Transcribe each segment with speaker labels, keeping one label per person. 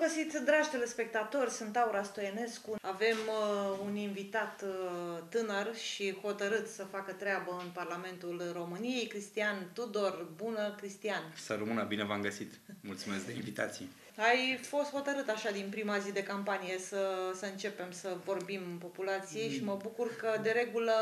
Speaker 1: găsit, dragi telespectatori, sunt Aura Stoienescu. Avem uh, un invitat uh, tânăr și hotărât să facă treabă în Parlamentul României, Cristian Tudor. Bună, Cristian!
Speaker 2: Să rămână, bine v-am găsit. Mulțumesc de invitație.
Speaker 1: Ai fost hotărât așa din prima zi de campanie să, să începem să vorbim populației mm. și mă bucur că de regulă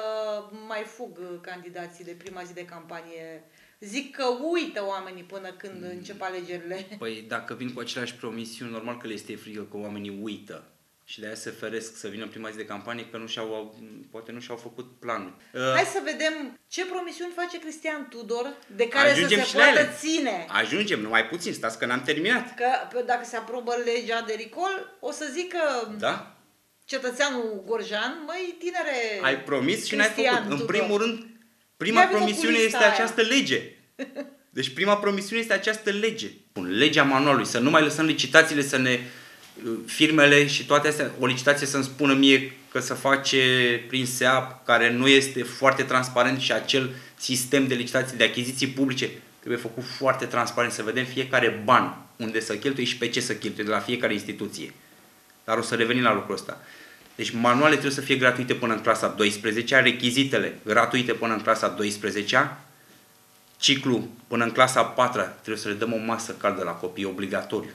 Speaker 1: mai fug candidații de prima zi de campanie Zic că uită oamenii până când mm. încep alegerile.
Speaker 2: Păi dacă vin cu aceleași promisiuni, normal că le este frică că oamenii uită. Și de aia se feresc să vină prima zi de campanie că nu și-au, poate nu și-au făcut planul.
Speaker 1: Hai să vedem ce promisiuni face Cristian Tudor de care Ajungem să se poată ele. ține.
Speaker 2: Ajungem, numai puțin, stați că n-am terminat.
Speaker 1: Că dacă se aprobă legea de recol, o să zic că
Speaker 2: da?
Speaker 1: cetățeanul Gorjan, măi tinere
Speaker 2: Ai promis și n-ai făcut. Tudor. În primul rând, Prima promisiune este aia. această lege. Deci prima promisiune este această lege. Bun, legea manualului, să nu mai lăsăm licitațiile să ne uh, firmele și toate astea, o licitație să-mi spună mie că se face prin SEAP, care nu este foarte transparent și acel sistem de licitații de achiziții publice trebuie făcut foarte transparent, să vedem fiecare ban unde să cheltuie și pe ce să cheltuie de la fiecare instituție. Dar o să revenim la lucrul ăsta. Deci manuale trebuie să fie gratuite până în clasa 12 rechizitele gratuite până în clasa 12 ciclu până în clasa 4 trebuie să le dăm o masă caldă la copii, obligatoriu.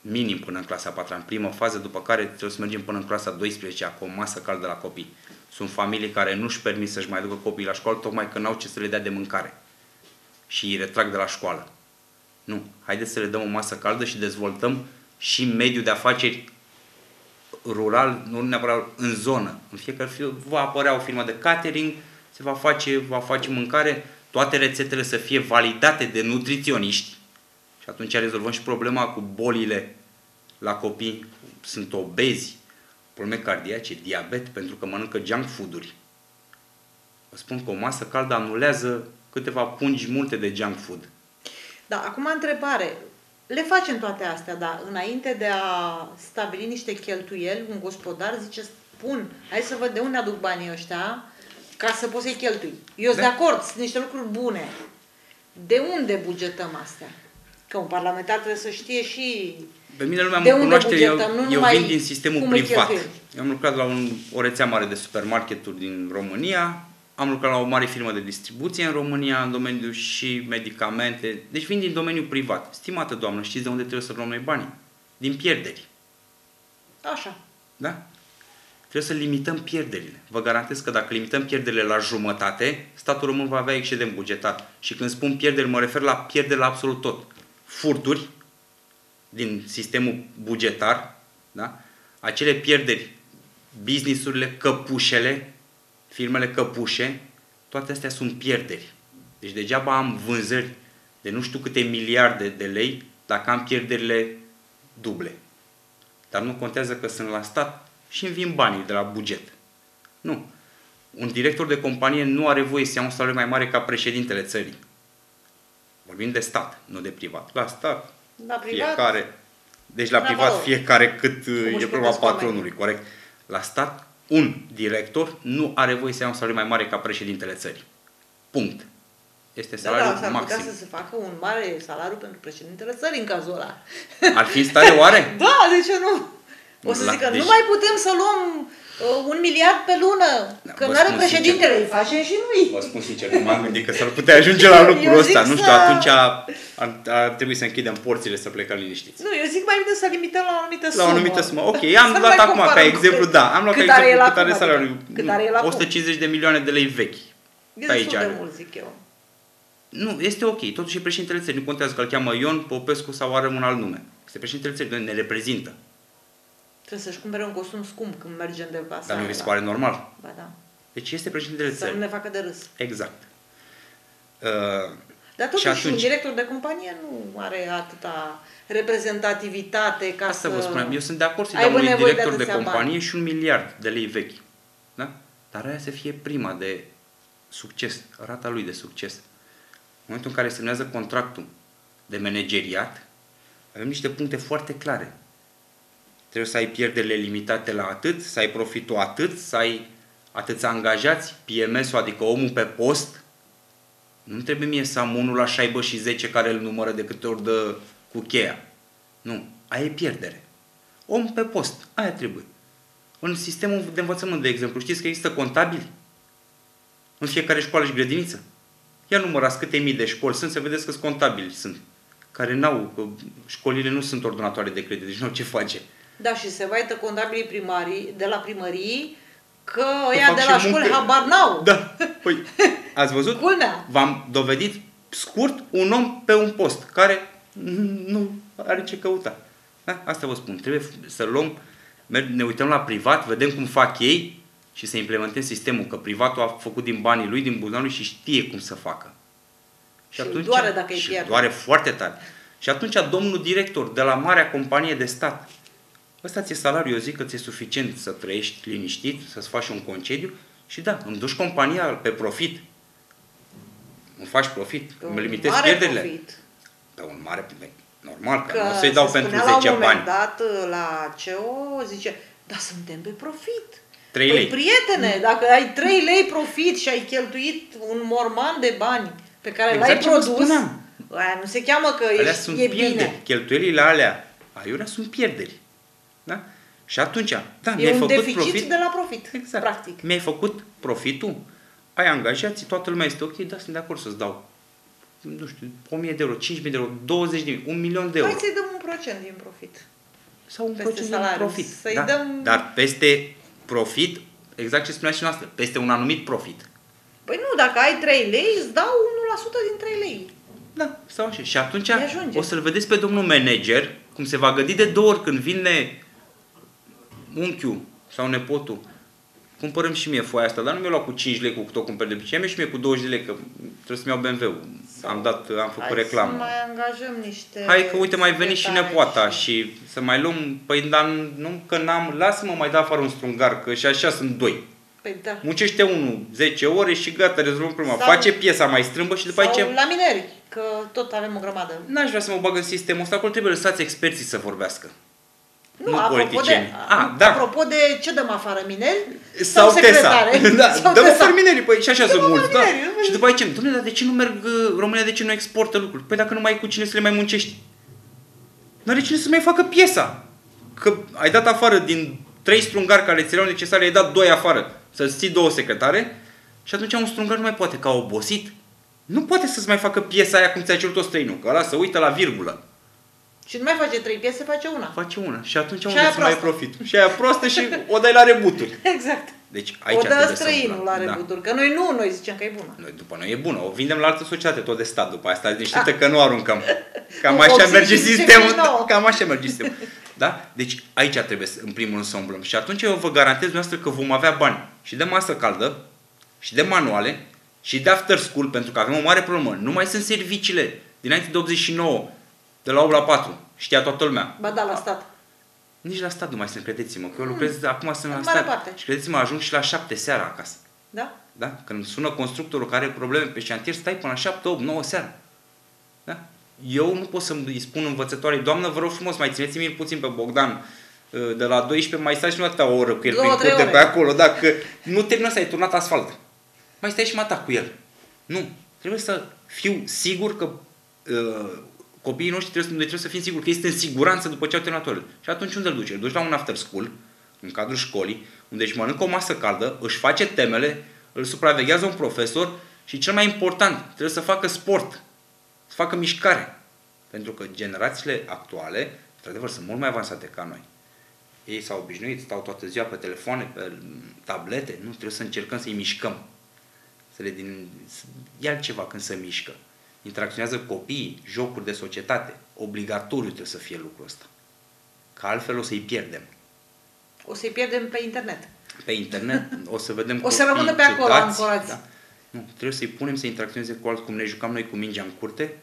Speaker 2: Minim până în clasa 4 în primă fază, după care trebuie să mergem până în clasa 12 cu o masă caldă la copii. Sunt familii care nu-și permit să-și mai ducă copiii la școală, tocmai că n-au ce să le dea de mâncare. Și îi retrag de la școală. Nu. Haideți să le dăm o masă caldă și dezvoltăm și mediul de afaceri rural, nu neapărat în zonă. În fiecare fie va apărea o firmă de catering, se va face, va face mâncare, toate rețetele să fie validate de nutriționiști. Și atunci rezolvăm și problema cu bolile la copii. Sunt obezi, probleme cardiace, diabet, pentru că mănâncă junk food-uri. Vă spun că o masă caldă anulează câteva pungi multe de junk food.
Speaker 1: Da, acum întrebare. Le facem toate astea, dar înainte de a stabili niște cheltuieli, un gospodar zice, spun, hai să văd de unde aduc banii ăștia ca să poți să-i cheltui. Eu sunt da. de acord, sunt niște lucruri bune. De unde bugetăm astea? Că un parlamentar trebuie să știe și
Speaker 2: pe mine lumea mă cunoaște, eu, eu vin din sistemul privat. Eu am lucrat la un, o rețea mare de supermarketuri din România, am lucrat la o mare firmă de distribuție în România, în domeniul și medicamente. Deci vin din domeniul privat. Stimată doamnă, știți de unde trebuie să luăm noi banii? Din pierderi.
Speaker 1: Așa.
Speaker 2: Da? Trebuie să limităm pierderile. Vă garantez că dacă limităm pierderile la jumătate, statul român va avea excedent bugetar. Și când spun pierderi, mă refer la pierderi la absolut tot. Furturi din sistemul bugetar, da? acele pierderi, businessurile, căpușele, firmele căpușe, toate astea sunt pierderi. Deci degeaba am vânzări de nu știu câte miliarde de lei dacă am pierderile duble. Dar nu contează că sunt la stat și îmi vin banii de la buget. Nu. Un director de companie nu are voie să ia un salariu mai mare ca președintele țării. Vorbim de stat, nu de privat. La stat,
Speaker 1: la privat, fiecare.
Speaker 2: Deci la, la privat valor. fiecare cât e problema patronului, corect. La stat un director nu are voie să ia un salariu mai mare ca președintele țării. Punct. Este salariul da, da, maxim.
Speaker 1: putea să se facă un mare salariu pentru președintele țării în cazul ăla.
Speaker 2: Ar fi în stare oare?
Speaker 1: da, de ce nu? O să La, zică, deci... nu mai putem să luăm uh, un miliard pe lună, da, că nu are președintele, îi facem și noi.
Speaker 2: Vă spun sincer, nu m-am gândit că s-ar putea ajunge la lucrul ăsta. Nu știu, să... atunci ar, ar trebui să închidem porțile să plecăm liniștiți.
Speaker 1: Nu, eu zic mai bine să limităm la o anumită
Speaker 2: sumă. La o anumită sumă, ok. Am luat acum ca exemplu, da, am luat
Speaker 1: cât
Speaker 2: ca exemplu
Speaker 1: cât are salariul. Cât are
Speaker 2: el 150 de milioane de lei vechi.
Speaker 1: E pe aici de mult, zic eu.
Speaker 2: Nu, este ok. Totuși e președintele țării. Nu contează că îl cheamă Ion, Popescu sau are un alt nume. Este președintele țării, ne reprezintă.
Speaker 1: Trebuie să-și cumpere un costum scump când merge undeva.
Speaker 2: Dar nu vi se pare normal?
Speaker 1: Ba da.
Speaker 2: Deci este președintele
Speaker 1: să
Speaker 2: țării.
Speaker 1: Să nu ne facă de râs.
Speaker 2: Exact. Uh,
Speaker 1: Dar totuși atunci... un director de companie nu are atâta reprezentativitate ca
Speaker 2: Asta
Speaker 1: să...
Speaker 2: vă spuneam. Eu sunt de acord să dau unui director de, de companie bani. și un miliard de lei vechi. Da? Dar aia să fie prima de succes, rata lui de succes. În momentul în care semnează contractul de manageriat, avem niște puncte foarte clare. Trebuie să ai pierderile limitate la atât, să ai profitul atât, să ai atâți angajați, PMS-ul, adică omul pe post. Nu trebuie mie să am unul la șaibă și 10 care îl numără de câte ori dă cu cheia. Nu. aia e pierdere. Om pe post, aia trebuie. În sistemul de învățământ, de exemplu, știți că există contabili? În fiecare școală și grădiniță. Ia numărați câte mii de școli sunt, să vedeți câți contabili sunt. Care n-au, că școlile nu sunt ordonatoare de credit, deci nu au ce face.
Speaker 1: Da, și se vaită contabilii primarii, de la primării, că ăia de la școli muncă... habar n-au.
Speaker 2: Da, păi, ați văzut?
Speaker 1: Culmea.
Speaker 2: V-am dovedit scurt un om pe un post, care nu are ce căuta. Da? Asta vă spun. Trebuie să luăm, ne uităm la privat, vedem cum fac ei și să implementăm sistemul, că privatul a făcut din banii lui, din buzunarul și știe cum să facă.
Speaker 1: Și, și atunci, doare dacă și
Speaker 2: pierde. doare foarte tare. Și atunci domnul director de la marea companie de stat, ăsta ți-e salariu, eu zic că ți-e suficient să trăiești liniștit, să-ți faci un concediu și da, îmi duci compania pe profit. Îmi faci profit, îmi limitezi pierderile. Profit. Pe un mare profit. Normal, că, că nu să-i dau pentru 10 bani. la un moment
Speaker 1: dat la CEO zice, da, suntem pe profit.
Speaker 2: 3 păi, lei.
Speaker 1: Păi, prietene, dacă ai 3 lei profit și ai cheltuit un morman de bani pe care exact l-ai produs, aia nu se cheamă că alea ești,
Speaker 2: sunt
Speaker 1: e
Speaker 2: pierderi.
Speaker 1: bine.
Speaker 2: Cheltuielile alea aiurea sunt pierderi. Da? Și atunci, da,
Speaker 1: e
Speaker 2: mi-ai
Speaker 1: un
Speaker 2: făcut
Speaker 1: deficit
Speaker 2: profit.
Speaker 1: de la profit,
Speaker 2: exact.
Speaker 1: practic.
Speaker 2: Mi-ai făcut profitul, ai angajați, toată lumea este ok, da, sunt de acord să-ți dau nu știu, 1000 de euro, 5000 de euro, 20 de mii, un milion de euro.
Speaker 1: Hai să-i dăm un procent din profit.
Speaker 2: Sau un procent din profit.
Speaker 1: Să-i da? dăm...
Speaker 2: Dar peste profit, exact ce spunea și noastră, peste un anumit profit.
Speaker 1: Păi nu, dacă ai 3 lei, îți dau 1% din 3 lei.
Speaker 2: Da, sau așa. Și atunci o să-l vedeți pe domnul manager, cum se va gândi de două ori când vine unchiul sau nepotul cumpărăm și mie foaia asta, dar nu mi-o luat cu 5 lei cu tot cumpăr de bicicletă, și mie cu 20 de lei, că trebuie să-mi iau BMW-ul. Am dat, am făcut Hai reclamă. Să
Speaker 1: mai angajăm niște
Speaker 2: Hai că uite, mai veni și nepoata și... și să mai luăm, păi dar nu că n-am, lasă-mă mai da afară un strungar, că și așa sunt doi.
Speaker 1: Păi da.
Speaker 2: Muncește unul 10 ore și gata, rezolvăm problema. Sau, Face piesa mai strâmbă și după
Speaker 1: aceea...
Speaker 2: Sau
Speaker 1: la mineri, că tot avem o grămadă.
Speaker 2: N-aș vrea să mă bag în sistemul ăsta, acolo trebuie lăsați experții să vorbească.
Speaker 1: Nu, nu apropo politicieni. De, A, da. apropo de ce dăm afară, mineri sau,
Speaker 2: sau secretare? Da, sau dăm afară minerii, păi și așa sunt mulți. Da. Și după aceea, domnule, dar de ce nu merg, uh, România de ce nu exportă lucruri? Păi dacă nu mai ai cu cine să le mai muncești. Nu are cine să mai facă piesa. Că ai dat afară din trei strungari care ți erau necesare, ai dat doi afară să-ți ții două secretare și atunci un strungar nu mai poate, ca obosit. Nu poate să-ți mai facă piesa aia cum ți-a cerut-o străinul, că ăla să uită la virgulă.
Speaker 1: Și nu mai face trei piese, face una.
Speaker 2: Face una. Și atunci unde să mai profit? Și aia prostă și o dai la rebuturi.
Speaker 1: Exact.
Speaker 2: Deci aici o
Speaker 1: dă străinul la rebuturi. Da. Că noi nu, noi zicem că e bună.
Speaker 2: Noi după noi e bună. O vindem la altă societate, tot de stat după asta. Niștită ah. că nu aruncăm. Cam așa merge sistemul. Cam așa merge sistemul. Da? Deci aici trebuie în primul rând să umblăm. Și atunci eu vă garantez noastră că vom avea bani și de masă caldă, și de manuale, și de after school, pentru că avem o mare problemă. Nu mai sunt serviciile. Dinainte de 89, de la 8 la 4. Știa toată lumea.
Speaker 1: Ba da, la stat.
Speaker 2: Nici la stat nu mai sunt, credeți-mă. Că eu lucrez, mm. acum sunt la stat. Parte. Și credeți-mă, ajung și la 7 seara acasă.
Speaker 1: Da?
Speaker 2: Da? Când sună constructorul care are probleme pe șantier, stai până la 7, 8, 9 seara. Da? Eu nu pot să-mi spun învățătoarei, doamnă, vă rog frumos, mai țineți-mi puțin pe Bogdan uh, de la 12, mai stai și nu atâta o oră cu el Două, prin curte pe acolo, dacă nu termină să ai turnat asfalt. Mai stai și mă cu el. Nu. Trebuie să fiu sigur că uh, copiii noștri trebuie, trebuie să fim siguri că este în siguranță după ce au terminat orele. Și atunci unde îl duci? Îl duci la un after school, în cadrul școlii, unde își mănâncă o masă caldă, își face temele, îl supraveghează un profesor și cel mai important, trebuie să facă sport, să facă mișcare. Pentru că generațiile actuale, într-adevăr, sunt mult mai avansate ca noi. Ei s-au obișnuit, stau toată ziua pe telefoane, pe tablete, nu, trebuie să încercăm să-i mișcăm. Să le din... E altceva când se mișcă interacționează copiii, jocuri de societate. Obligatoriu trebuie să fie lucrul ăsta. Că altfel o să-i pierdem.
Speaker 1: O să-i pierdem pe internet.
Speaker 2: Pe internet o să vedem
Speaker 1: O să rămână pe acolo ancorați. Da.
Speaker 2: Nu, trebuie să-i punem să interacționeze cu alții, cum ne jucam noi cu mingea în curte,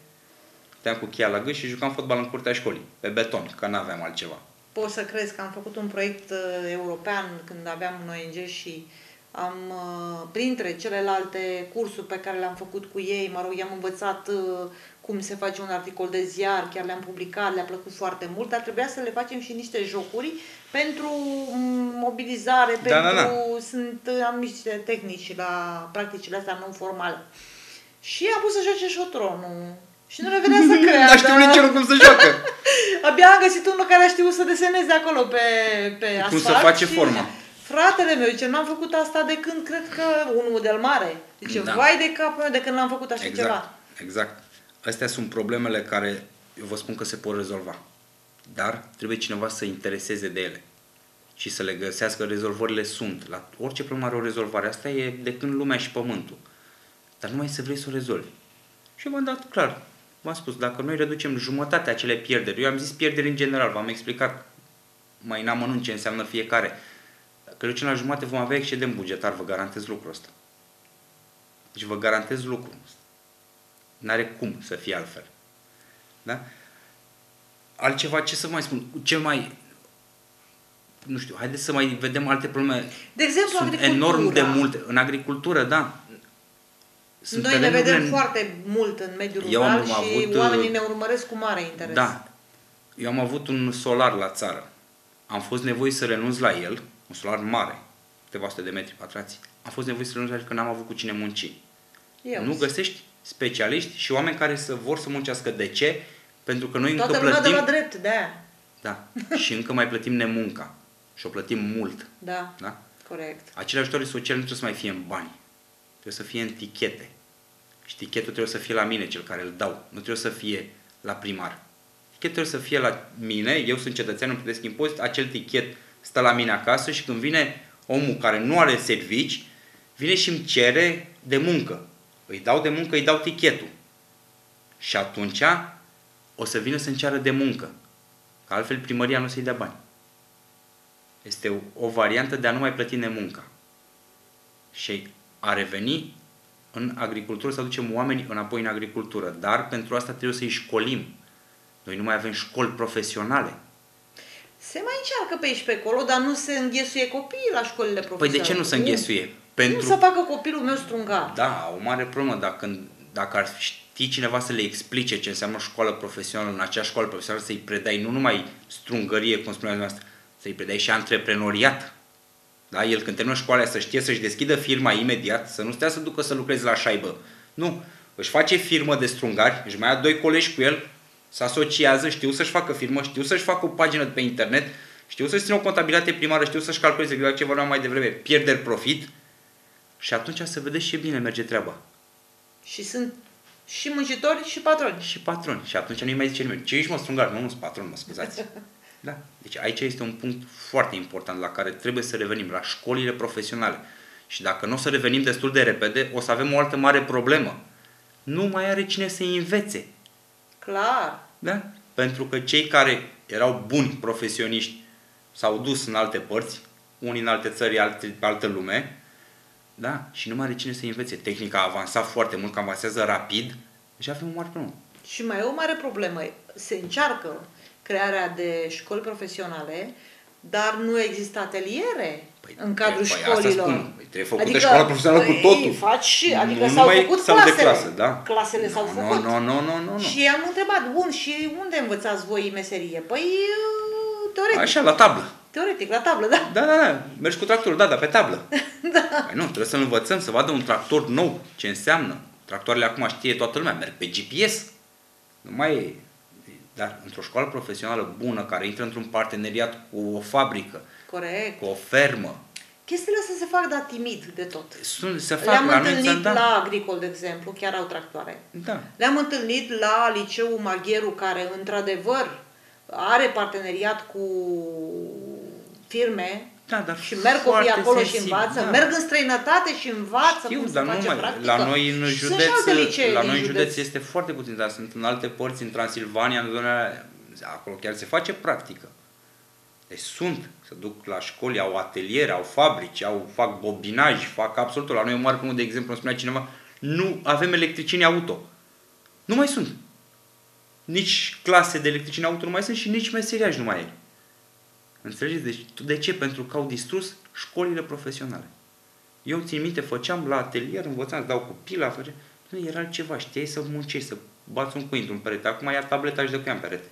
Speaker 2: stăteam cu cheia la gât și jucam fotbal în curtea școlii, pe beton, că nu aveam altceva.
Speaker 1: Poți să crezi că am făcut un proiect uh, european când aveam un ONG și uh, am, uh, printre celelalte cursuri pe care le-am făcut cu ei, mă rog, i-am învățat uh, cum se face un articol de ziar, chiar le-am publicat, le-a plăcut foarte mult, dar trebuia să le facem și niște jocuri pentru mm, mobilizare, da, pentru... Da, da. Sunt, uh, am niște tehnici la practicile astea non formale. Și a pus să joace șotronul Și nu le venea să creadă.
Speaker 2: Dar știu nici eu cum să joacă.
Speaker 1: Abia am găsit unul care a știut să deseneze acolo pe, pe asfalt.
Speaker 2: Cum să face și... forma.
Speaker 1: Fratele meu, zice, n-am făcut asta de când, cred că, un model mare. Zice, da. vai de capul meu de când n-am făcut așa
Speaker 2: exact,
Speaker 1: ceva.
Speaker 2: Exact. Astea sunt problemele care eu vă spun că se pot rezolva. Dar trebuie cineva să se intereseze de ele și să le găsească rezolvările sunt. La orice problemă are o rezolvare. Asta e de când lumea și pământul. Dar numai să vrei să o rezolvi. Și v-am dat clar. V-am spus, dacă noi reducem jumătatea acele pierderi, eu am zis pierderi în general, v-am explicat mai în amănunt ce înseamnă fiecare. Dacă reducem la jumătate, vom avea excedent bugetar, vă garantez lucrul ăsta. Deci vă garantez lucrul ăsta. N-are cum să fie altfel. Da? Altceva, ce să mai spun? Ce mai... Nu știu, haideți să mai vedem alte probleme.
Speaker 1: De exemplu,
Speaker 2: Sunt enorm de multe. În agricultură, da.
Speaker 1: Sunt Noi ne vedem în... foarte mult în mediul Eu rural și avut, oamenii ne urmăresc cu mare interes.
Speaker 2: Da. Eu am avut un solar la țară. Am fost nevoit să renunț la el, un solar mare, câteva sute de metri pătrați. Am fost nevoit să renunț la el că n-am avut cu cine munci. Eu nu găsești specialiști și oameni care să vor să muncească. De ce? Pentru că noi
Speaker 1: Toată
Speaker 2: încă plătim...
Speaker 1: de la drept, de aia.
Speaker 2: Da. și încă mai plătim nemunca. Și o plătim mult.
Speaker 1: Da. Da? Corect.
Speaker 2: Acele ajutoare sociale nu trebuie să mai fie în bani. Trebuie să fie în tichete. Și tichetul trebuie să fie la mine, cel care îl dau. Nu trebuie să fie la primar. Tichetul trebuie să fie la mine, eu sunt cetățean, îmi plătesc impozit, acel tichet stă la mine acasă și când vine omul care nu are servici, vine și îmi cere de muncă. Îi dau de muncă, îi dau tichetul. Și atunci o să vină să-mi ceară de muncă. Că altfel primăria nu o să-i dea bani. Este o, o variantă de a nu mai plăti nemunca. Și a reveni în agricultură, să aducem oamenii înapoi în agricultură. Dar pentru asta trebuie să-i școlim. Noi nu mai avem școli profesionale.
Speaker 1: Se mai încearcă pe aici pe acolo, dar nu se înghesuie copiii la școlile profesionale.
Speaker 2: Păi de ce nu se înghesuie?
Speaker 1: Pentru... Nu să facă copilul meu strungar.
Speaker 2: Da, o mare problemă. Dacă, dacă ar ști cineva să le explice ce înseamnă școală profesională, în acea școală profesională să-i predai nu numai strungărie, cum spuneați dumneavoastră, să-i predai și antreprenoriat. Da? El când termină școala să știe să-și deschidă firma imediat, să nu stea să ducă să lucreze la șaibă. Nu. Își face firmă de strungari, își mai ia doi colegi cu el, se asociază, știu să-și facă firmă, știu să-și facă o pagină pe internet, știu să-și țină o contabilitate primară, știu să-și calculeze, exact ce vorbeam mai devreme, pierderi profit și atunci să vedeți ce bine merge treaba.
Speaker 1: Și sunt și muncitori și patroni.
Speaker 2: Și patroni. Și atunci nu-i mai zice nimeni. Ce ești mă strungar? Nu, nu sunt patron, mă scuzați. Da. Deci aici este un punct foarte important la care trebuie să revenim, la școlile profesionale. Și dacă nu o să revenim destul de repede, o să avem o altă mare problemă. Nu mai are cine să învețe.
Speaker 1: Clar.
Speaker 2: Da? Pentru că cei care erau buni profesioniști s-au dus în alte părți, unii în alte țări, alte, pe altă lume, da? Și nu mai are cine să învețe. Tehnica a avansat foarte mult, că avansează rapid, deci avem o mare problemă.
Speaker 1: Și mai e o mare problemă. Se încearcă crearea de școli profesionale, dar nu există ateliere păi, în cadrul păi, școlilor. Asta spun.
Speaker 2: Păi, trebuie făcută adică, școala profesională cu totul.
Speaker 1: Faci, adică nu s-au făcut clasele. De clasă, da? Clasele
Speaker 2: no,
Speaker 1: s-au no, făcut.
Speaker 2: No, no, no, no, no.
Speaker 1: Și am întrebat, bun, și unde învățați voi meserie? Păi, teoretic.
Speaker 2: Așa, la tablă.
Speaker 1: Teoretic, la tablă, da.
Speaker 2: Da, da, da. Mergi cu tractorul, da, dar pe tablă. da. Păi nu, trebuie să-l învățăm, să vadă un tractor nou, ce înseamnă. Tractoarele acum știe toată lumea, merg pe GPS. Nu mai e dar într-o școală profesională bună, care intră într-un parteneriat cu o fabrică,
Speaker 1: Corect.
Speaker 2: cu o fermă,
Speaker 1: Chestiile astea se fac, dar timid de tot.
Speaker 2: Sunt, se fac
Speaker 1: Le-am
Speaker 2: la
Speaker 1: întâlnit
Speaker 2: da.
Speaker 1: la Agricol, de exemplu, chiar au tractoare.
Speaker 2: Da.
Speaker 1: Le-am întâlnit la liceul Magheru, care într-adevăr are parteneriat cu firme
Speaker 2: da, dar
Speaker 1: și merg copii acolo sensibil, și învață, da. merg în străinătate și învață
Speaker 2: Știu,
Speaker 1: cum
Speaker 2: dar
Speaker 1: se
Speaker 2: face
Speaker 1: mai, practică.
Speaker 2: La noi în județ, la noi în județ. județ este foarte puțin, dar sunt în alte părți, în Transilvania, în zona acolo chiar se face practică. Deci sunt, se duc la școli, au ateliere, au fabrici, au, fac bobinaj, fac absolut tot. La noi în mare de exemplu, îmi spunea cineva, nu avem electricini auto. Nu mai sunt. Nici clase de electricini auto nu mai sunt și nici meseriași nu mai e. Înțelegeți? Deci, de ce? Pentru că au distrus școlile profesionale. Eu țin minte, făceam la atelier, învățam, dau cu pila, făceam. Nu, era altceva, știai să muncești, să bați un cuint în perete. Acum ia tableta și de cu în perete.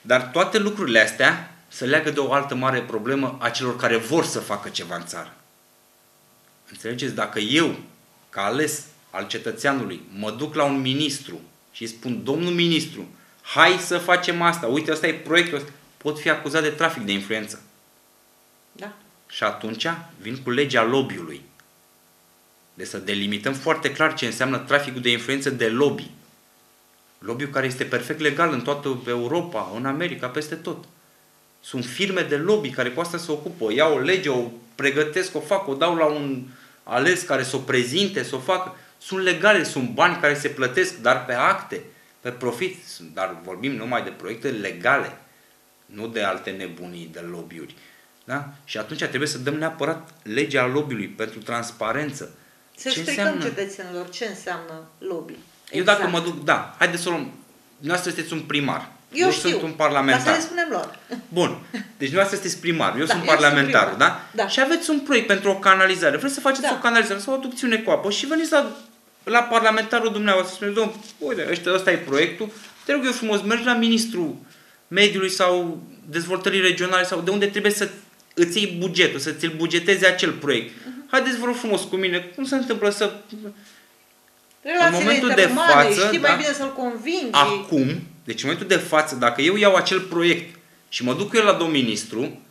Speaker 2: Dar toate lucrurile astea se leagă de o altă mare problemă a celor care vor să facă ceva în țară. Înțelegeți? Dacă eu, ca ales al cetățeanului, mă duc la un ministru și îi spun, domnul ministru, hai să facem asta, uite, ăsta e proiectul ăsta, pot fi acuzat de trafic de influență.
Speaker 1: Da.
Speaker 2: Și atunci vin cu legea lobby-ului. De să delimităm foarte clar ce înseamnă traficul de influență de lobby. lobby care este perfect legal în toată Europa, în America, peste tot. Sunt firme de lobby care cu asta se ocupă. Iau o lege, o pregătesc, o fac, o dau la un ales care să o prezinte, să o facă. Sunt legale, sunt bani care se plătesc, dar pe acte, pe profit. Dar vorbim numai de proiecte legale, nu de alte nebunii de lobby-uri. Da? Și atunci trebuie să dăm neapărat legea lobby-ului pentru transparență.
Speaker 1: Să ce explicăm înseamnă? cetățenilor ce înseamnă lobby.
Speaker 2: Eu exact. dacă mă duc, da, haideți să o luăm. Noastră sunteți un primar.
Speaker 1: Eu,
Speaker 2: eu
Speaker 1: știu,
Speaker 2: sunt un parlamentar.
Speaker 1: Dar să le spunem lor.
Speaker 2: Bun. Deci nu sunteți primar, eu da, sunt parlamentar, da?
Speaker 1: da?
Speaker 2: Și aveți un proiect pentru o canalizare. Vreți să faceți da. o canalizare sau o aducțiune cu apă și veniți la, la parlamentarul dumneavoastră și spuneți, domnul, uite, ăsta, ăsta e proiectul, te rog eu frumos, mergi la ministrul mediului sau dezvoltării regionale sau de unde trebuie să îți iei bugetul, să ți-l bugetezi acel proiect. Uh-huh. Haideți, vă rog frumos, cu mine. Cum se întâmplă să...
Speaker 1: Relațiile în momentul de față, știi da, mai bine să-l convingi.
Speaker 2: Acum, deci în momentul de față, dacă eu iau acel proiect și mă duc eu la domnul ministru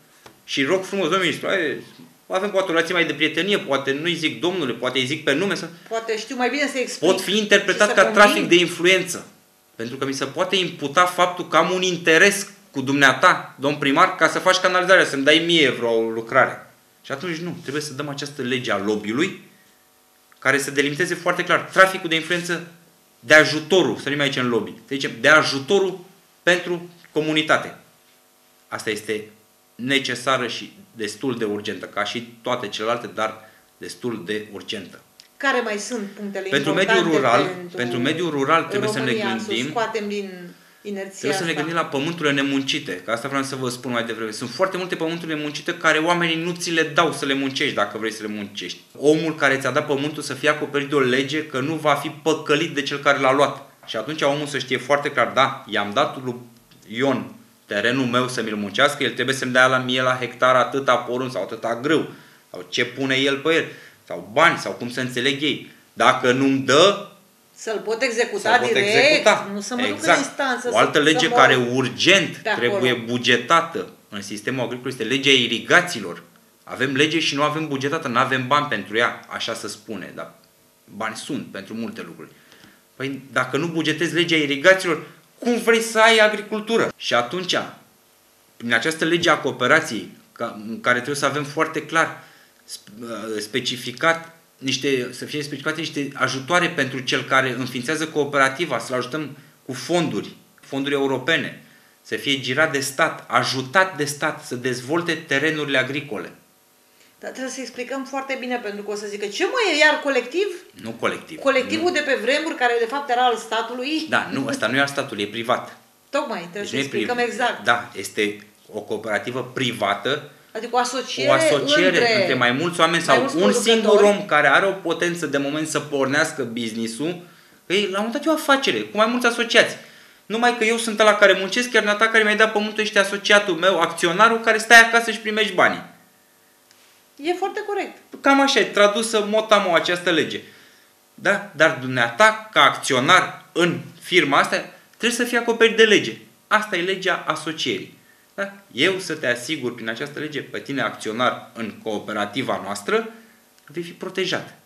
Speaker 2: și rog frumos, domnul ministru, hai, avem poate o relație mai de prietenie, poate nu-i zic domnule, poate îi zic pe nume. Să...
Speaker 1: Poate știu mai bine să explic.
Speaker 2: Pot fi interpretat ca conving. trafic de influență. Pentru că mi se poate imputa faptul că am un interes cu dumneata, domn primar, ca să faci canalizarea, să-mi dai mie vreo lucrare. Și atunci nu, trebuie să dăm această lege a lobby-ului care să delimiteze foarte clar traficul de influență de ajutorul, să nu mai aici în lobby, să zicem, de ajutorul pentru comunitate. Asta este necesară și destul de urgentă, ca și toate celelalte, dar destul de urgentă.
Speaker 1: Care mai sunt punctele
Speaker 2: pentru
Speaker 1: mediul
Speaker 2: rural, pentru, pentru mediul rural trebuie România, să ne gândim.
Speaker 1: Să scoatem din inerția
Speaker 2: Trebuie
Speaker 1: asta.
Speaker 2: să ne gândim la pământurile nemuncite, că asta vreau să vă spun mai devreme. Sunt foarte multe pământuri nemuncite care oamenii nu ți le dau să le muncești dacă vrei să le muncești. Omul care ți-a dat pământul să fie acoperit de o lege că nu va fi păcălit de cel care l-a luat. Și atunci omul să știe foarte clar, da, i-am dat lui Ion terenul meu să mi-l muncească, el trebuie să-mi dea la mie la hectar atâta porun sau atâta grâu, sau ce pune el pe el, sau bani, sau cum să înțeleg ei. Dacă nu-mi dă,
Speaker 1: să-l pot executa să direct, pot executa. nu să mă exact. duc în exact. instanță.
Speaker 2: O altă lege care urgent trebuie bugetată în sistemul agricol este legea irigațiilor. Avem lege și nu avem bugetată, nu avem bani pentru ea, așa se spune, dar bani sunt pentru multe lucruri. Păi dacă nu bugetezi legea irigațiilor, cum vrei să ai agricultură? Și atunci, prin această lege a cooperației, care trebuie să avem foarte clar specificat niște, să fie specificate niște ajutoare pentru cel care înființează cooperativa, să-l ajutăm cu fonduri, fonduri europene, să fie girat de stat, ajutat de stat să dezvolte terenurile agricole.
Speaker 1: Dar trebuie să explicăm foarte bine, pentru că o să zică, ce mă e iar colectiv?
Speaker 2: Nu colectiv.
Speaker 1: Colectivul
Speaker 2: nu.
Speaker 1: de pe vremuri, care de fapt era al statului?
Speaker 2: Da, nu, ăsta nu e al statului, e privat.
Speaker 1: Tocmai, trebuie deci să explicăm priv... exact.
Speaker 2: Da, este o cooperativă privată
Speaker 1: Adică o asociere,
Speaker 2: o asociere
Speaker 1: între,
Speaker 2: între mai mulți oameni sau mulți un singur om care are o potență de moment să pornească business-ul, ei, la un dat e o afacere, cu mai mulți asociați. Numai că eu sunt la care muncesc, chiar ta care mi-ai dat pământul, ești asociatul meu, acționarul care stai acasă și primești banii.
Speaker 1: E foarte corect.
Speaker 2: Cam așa e tradusă motamo această lege. Da? Dar dumneata, ca acționar în firma asta, trebuie să fie acoperit de lege. Asta e legea asocierii. Da? Eu să te asigur prin această lege pe tine acționar în cooperativa noastră, vei fi protejat.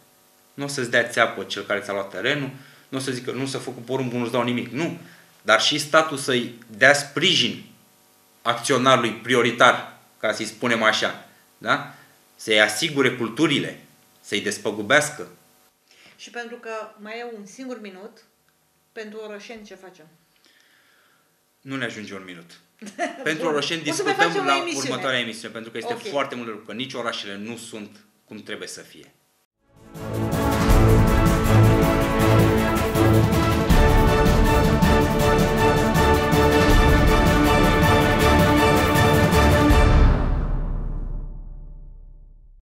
Speaker 2: Nu o să-ți dea țeapă cel care ți-a luat terenul, nu o să zică nu să fă cu porumbul, nu-ți dau nimic. Nu. Dar și statul să-i dea sprijin acționarului prioritar, ca să-i spunem așa, da? să-i asigure culturile, să-i despăgubească.
Speaker 1: Și pentru că mai e un singur minut, pentru orășeni ce facem?
Speaker 2: Nu ne ajunge un minut. Pentru Orășeni discutăm la emisiune. următoarea emisiune, pentru că este okay. foarte mult lucru, că nici orașele nu sunt cum trebuie să fie.